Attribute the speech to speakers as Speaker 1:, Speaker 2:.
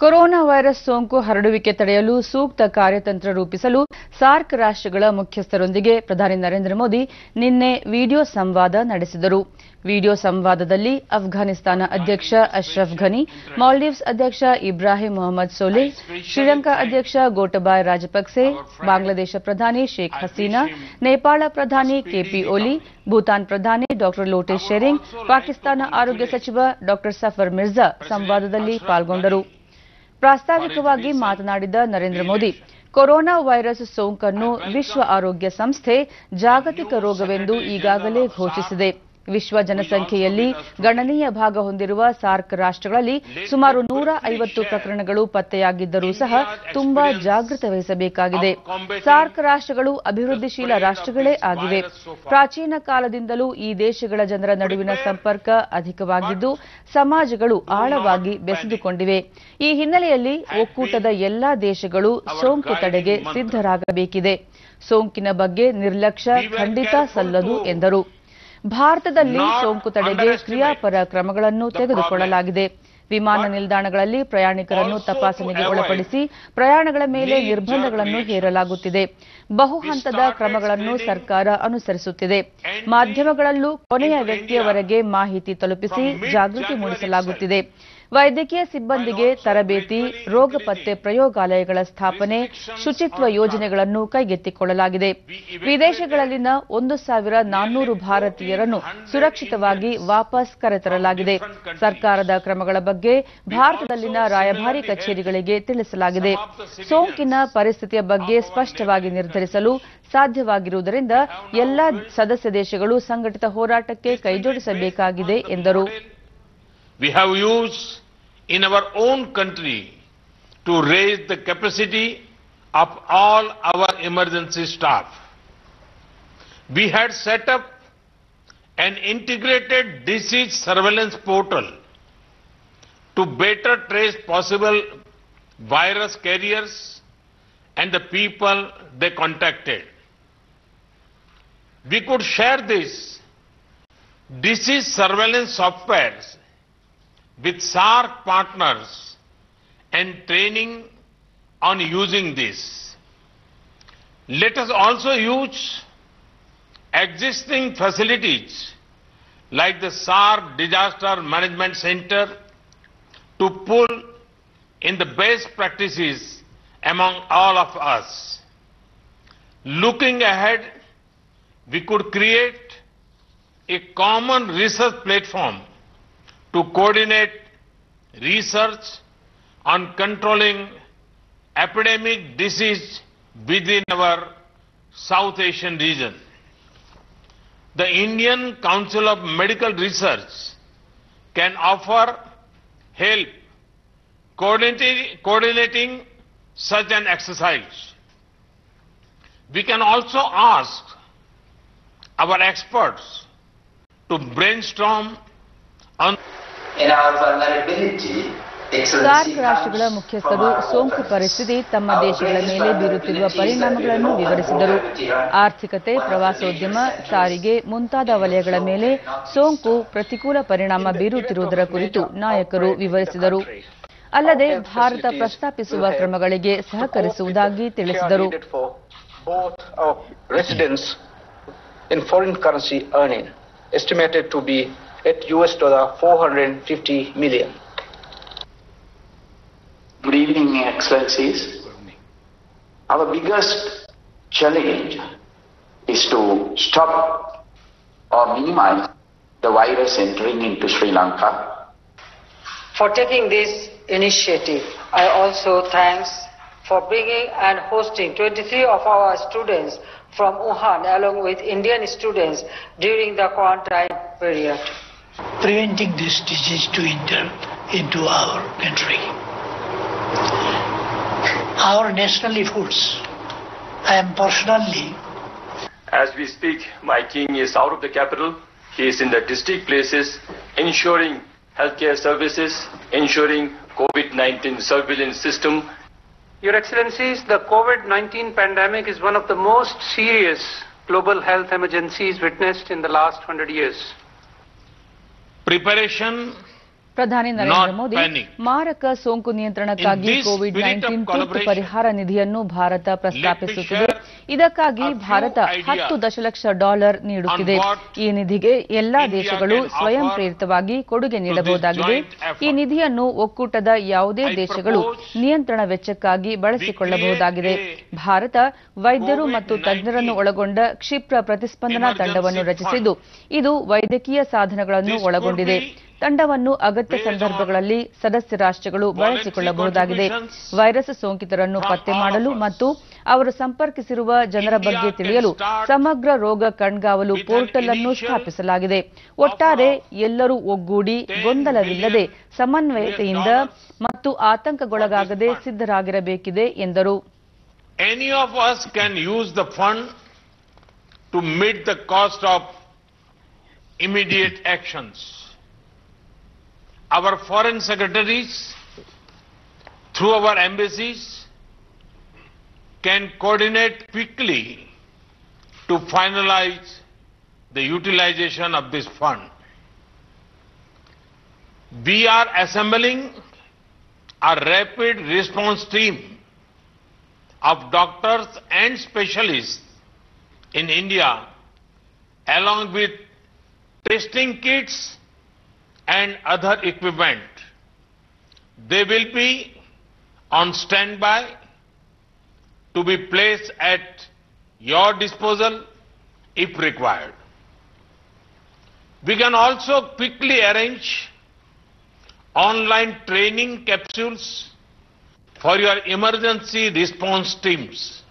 Speaker 1: Corona virus ಸೋಂಕು ಹರಡುವಿಕೆ ತಡೆಯಲು ಸೂಕ್ತ ಕಾರ್ಯತಂತ್ರ ರೂಪಿಸಲು ಸಾರ್ಕ್ ರಾಷ್ಟ್ರಗಳ ಮುಖ್ಯಸ್ಥರೊಂದಿಗೆ ಪ್ರಧಾನಿ ನರೇಂದ್ರ ಮೋದಿ ನಿನ್ನೆ ವಿಡಿಯೋ ಸಂವಾದ ನಡೆಸಿದರು. ವಿಡಿಯೋ ಸಂವಾದದಲ್ಲಿ ಅಫ್ಘಾನಿಸ್ತಾನ ಅಧ್ಯಕ್ಷ ಅಶ್ರಫ್ ಘನಿ, ಮಾಲ್ಡೀವ್ಸ್ ಅಧ್ಯಕ್ಷ ಇಬ್ರಾಹಿಂ ಮೊಹಮ್ಮದ್ ಸೋಲೆ ಶ್ರೀಲಂಕಾ ಅಧ್ಯಕ್ಷ ಗೋಟಬಾಯ್ ರಾಜಪಕ್ಸೆ, ಬಾಂಗ್ಲಾದೇಶ ಪ್ರಧಾನಿ ಶೇಖ್ ಹಸೀನಾ, ನೇಪಾಳ ಪ್ರಧಾನಿ ಕೆಪಿ ಓಲಿ, ಭೂತಾನ್ ಪ್ರಧಾನಿ ಡಾ ಲೋಟೆ ಶೆರಿಂಗ್, ಪಾಕಿಸ್ತಾನ ಆರೋಗ್ಯ ಸಚಿವ ಡಾ ಸಫರ್ ಮಿರ್ಜಾ ಸಂವಾದದಲ್ಲಿ ಪಾಲ್ಗೊಂಡರು. ಪ್ರಾಸ್ತಾವಿಕವಾಗಿ ಮಾತನಾಡಿದ ನರೇಂದ್ರ ಮೋದಿ ಕೊರೋನಾ ವೈರಸ್ ಸೋಂಕನ್ನು ವಿಶ್ವ ಆರೋಗ್ಯ ಸಂಸ್ಥೆ ಜಾಗತಿಕ ರೋಗವೆಂದು ಈಗಾಗಲೇ ಘೋಷಿಸಿದೆ. ವಿಶ್ವ ಜನಸಂಖ್ಯೆಯಲ್ಲಿ ಗಣನೀಯ ಭಾಗ ಹೊಂದಿರುವ ಸಾರ್ಕ್ ರಾಷ್ಟ್ರಗಳಲ್ಲಿ ಸುಮಾರು ನೂರ ಐವತ್ತು ಪ್ರಕರಣಗಳು ಪತ್ತೆಯಾಗಿದ್ದರೂ ಸಹ ತುಂಬಾ ಜಾಗೃತ ವಹಿಸಬೇಕಾಗಿದೆ. ಸಾರ್ಕ್ ರಾಷ್ಟ್ರಗಳು ಅಭಿವೃದ್ಧಿಶೀಲ ರಾಷ್ಟ್ರಗಳೇ ಆಗಿವೆ. ಪ್ರಾಚೀನ ಕಾಲದಿಂದಲೂ ಈ ದೇಶಗಳ ಜನರ ನಡುವಿನ ಸಂಪರ್ಕ ಅಧಿಕವಾಗಿದ್ದು, ಸಮಾಜಗಳು ಆಳವಾಗಿ ಬೆಸೆದುಕೊಂಡಿವೆ. ಈ ಹಿನ್ನೆಲೆಯಲ್ಲಿ ಒಕ್ಕೂಟದ ಎಲ್ಲಾ ದೇಶಗಳು ಸೋಂಕು ತಡೆಗೆ ಸಿದ್ಧರಾಗಬೇಕಿದೆ. ಸೋಂಕಿನ ಬಗ್ಗೆ ನಿರ್ಲಕ್ಷ್ಯ ಖಂಡಿತ ಸಲ್ಲದು ಎಂದರು. ಭಾರತದಲ್ಲಿ ಸೋಂಕು ತಡೆಗೆ ಕ್ರಿಯಾಪರ ಕ್ರಮಗಳನ್ನು ತೆಗೆದುಕೊಳ್ಳಲಾಗಿದೆ. ವಿಮಾನ ನಿಲ್ದಾಣಗಳಲ್ಲಿ ಪ್ರಯಾಣಿಕರನ್ನು ತಪಾಸಣೆಗೆ ಒಳಪಡಿಸಿ ಪ್ರಯಾಣಗಳ ಮೇಲೆ ನಿರ್ಬಂಧಗಳನ್ನು ಹೇರಲಾಗುತ್ತಿದೆ. ಬಹು ಹಂತದ ಕ್ರಮಗಳನ್ನು ಸರ್ಕಾರ ಅನುಸರಿಸುತ್ತಿದೆ. ಮಾಧ್ಯಮಗಳಲ್ಲೂ ಕೊನೆಯ ವ್ಯಕ್ತಿಯವರೆಗೆ ಮಾಹಿತಿ ತಲುಪಿಸಿ ಜಾಗೃತಿ ಮೂಡಿಸಲಾಗುತ್ತಿದೆ. ವೈದ್ಯಕೀಯ ಸಿಬ್ಬಂದಿಗೆ ತರಬೇತಿ, ರೋಗ ಪತ್ತೆ ಪ್ರಯೋಗಾಲಯಗಳ ಸ್ಥಾಪನೆ, ಶುಚಿತ್ವ ಯೋಜನೆಗಳನ್ನು ಕೈಗೆತ್ತಿಕೊಳ್ಳಲಾಗಿದೆ. ವಿದೇಶಗಳಲ್ಲಿನ ಒಂದು ಸಾವಿರ ನಾನ್ನೂರು ಭಾರತೀಯರನ್ನು ಸುರಕ್ಷಿತವಾಗಿ ವಾಪಸ್ ಕರೆತರಲಾಗಿದೆ. ಸರ್ಕಾರದ ಕ್ರಮಗಳ ಬಗ್ಗೆ ಭಾರತದಲ್ಲಿನ ರಾಯಭಾರಿ ಕಚೇರಿಗಳಿಗೆ ತಿಳಿಸಲಾಗಿದೆ. ಸೋಂಕಿನ ಪರಿಸ್ಥಿತಿಯ ಬಗ್ಗೆ ಸ್ಪಷ್ಟವಾಗಿ ನಿರ್ಧರಿಸಲು ಸಾಧ್ಯವಾಗಿರುವುದರಿಂದ ಎಲ್ಲ ಸದಸ್ಯ ದೇಶಗಳು ಸಂಘಟಿತ ಹೋರಾಟಕ್ಕೆ ಕೈಜೋಡಿಸಬೇಕಾಗಿದೆ ಎಂದರು.
Speaker 2: We have used in our own country to raise the capacity of all our emergency staff. We had set up an integrated disease surveillance portal to better trace possible virus carriers and the people they contacted. We could share this disease surveillance softwares with SARC partners and training on using this. Let us also use existing facilities like the SARC Disaster Management Center to pull in the best practices among all of us. Looking ahead, we could create a common research platform to coordinate research on controlling epidemic disease within our South Asian region. The Indian Council of Medical Research can offer help coordinating, such an exercise. We can also ask our experts to brainstorm on
Speaker 1: SAARC ರಾಷ್ಟ್ರಗಳ ಮುಖ್ಯಸ್ಥರು ಸೋಂಕು. ಪರಿಸ್ಥಿತಿ ತಮ್ಮ ದೇಶಗಳ ಮೇಲೆ ಬೀರುತ್ತಿರುವ ಪರಿಣಾಮಗಳನ್ನು ವಿವರಿಸಿದರು. ಆರ್ಥಿಕತೆ ಪ್ರವಾಸೋದ್ಯಮ ಸಾರಿಗೆ ಮುಂತಾದ ವಲಯಗಳ ಮೇಲೆ ಸೋಂಕು ಪ್ರತಿಕೂಲ ಪರಿಣಾಮ ಬೀರುತ್ತಿರುವುದರ ಕುರಿತು ನಾಯಕರು ವಿವರಿಸಿದರು. ಅಲ್ಲದೆ ಭಾರತ ಪ್ರಸ್ತಾಪಿಸುವ ಕ್ರಮಗಳಿಗೆ ಸಹಕರಿಸುವುದಾಗಿ ತಿಳಿಸಿದರು.
Speaker 3: estimated to be at US dollar 450 million.
Speaker 4: Good evening, Excellencies. Our biggest challenge is to stop or minimize the virus entering into Sri Lanka.
Speaker 5: for taking this initiative. I also thanks for bringing and hosting 23 of our students from Wuhan along with Indian students during the quarantine period.
Speaker 6: Preventing this disease to enter into our country. Our national efforts, I am personally
Speaker 7: As we speak, my king is out of the capital. He is in the district places, ensuring healthcare services, ensuring COVID-19 surveillance system.
Speaker 8: Your Excellencies, the COVID-19 pandemic is one of the most serious global health emergencies witnessed in the last 100 years.
Speaker 2: Preparation
Speaker 1: ಪ್ರಧಾನಿ ನರೇಂದ್ರ ಮೋದಿ ಮಾರಕ ಸೋಂಕು ನಿಯಂತ್ರಣಕ್ಕಾಗಿ Covid nineteen ತುರ್ತು ಪರಿಹಾರ ನಿಧಿಯನ್ನು ಭಾರತ ಪ್ರಸ್ತಾಪಿಸುತ್ತಿದೆ. ಇದಕ್ಕಾಗಿ ಭಾರತ ಹತ್ತು ದಶಲಕ್ಷ ಡಾಲರ್ ನೀಡುತ್ತಿದೆ. ಈ ನಿಧಿಗೆ ಎಲ್ಲಾ ದೇಶಗಳು ಸ್ವಯಂ ಪ್ರೇರಿತವಾಗಿ ಕೊಡುಗೆ ನೀಡಬಹುದಾಗಿದೆ. ಈ ನಿಧಿಯನ್ನು ಒಕ್ಕೂಟದ ಯಾವುದೇ ದೇಶಗಳು ನಿಯಂತ್ರಣ ವೆಚ್ಚಕ್ಕಾಗಿ ಬಳಸಿಕೊಳ್ಳಬಹುದಾಗಿದೆ. ಭಾರತ ವೈದ್ಯರು ಮತ್ತು ತಜ್ಞರನ್ನು ಒಳಗೊಂಡ ಕ್ಷಿಪ್ರ ಪ್ರತಿಸ್ಪಂದನಾ ತಂಡವನ್ನು ರಚಿಸಿದ್ದು. ಇದು ವೈದ್ಯಕೀಯ ಸಾಧನಗಳನ್ನು ಒಳಗೊಂಡಿದೆ. ತಂಡವನ್ನು ಅಗತ್ಯ ಸಂದರ್ಭಗಳಲ್ಲಿ ಸದಸ್ಯ ರಾಷ್ಟ್ರಗಳು ಬಳಸಿಕೊಳ್ಳಬಹುದಾಗಿದೆ. ವೈರಸ್ ಸೋಂಕಿತರನ್ನು ಪತ್ತೆ ಮಾಡಲು ಮತ್ತು ಅವರು ಸಂಪರ್ಕಿಸಿರುವ ಜನರ ಬಗ್ಗೆ ತಿಳಿಯಲು ಸಮಗ್ರ ರೋಗ ಕಣ್ಗಾವಲು ಪೋರ್ಟಲ್ ಅನ್ನು ಸ್ಥಾಪಿಸಲಾಗಿದೆ. ಒಟ್ಟಾರೆ ಎಲ್ಲರೂ ಒಗ್ಗೂಡಿ ಗೊಂದಲವಿಲ್ಲದೆ ಸಮನ್ವಯತೆಯಿಂದ ಮತ್ತು ಆತಂಕಗೊಳಗಾಗದೆ ಸಿದ್ಧರಾಗಿರಬೇಕಿದೆ ಎಂದರು.
Speaker 2: Any of us can use the fund to meet the cost of immediate actions. Our foreign secretaries, through our embassies, can coordinate quickly to finalize the utilization of this fund. We are assembling a rapid response team of doctors and specialists in India, along with testing kits and other equipment. They will be on standby to be placed at your disposal if required. We can also quickly arrange online training capsules for your emergency response teams.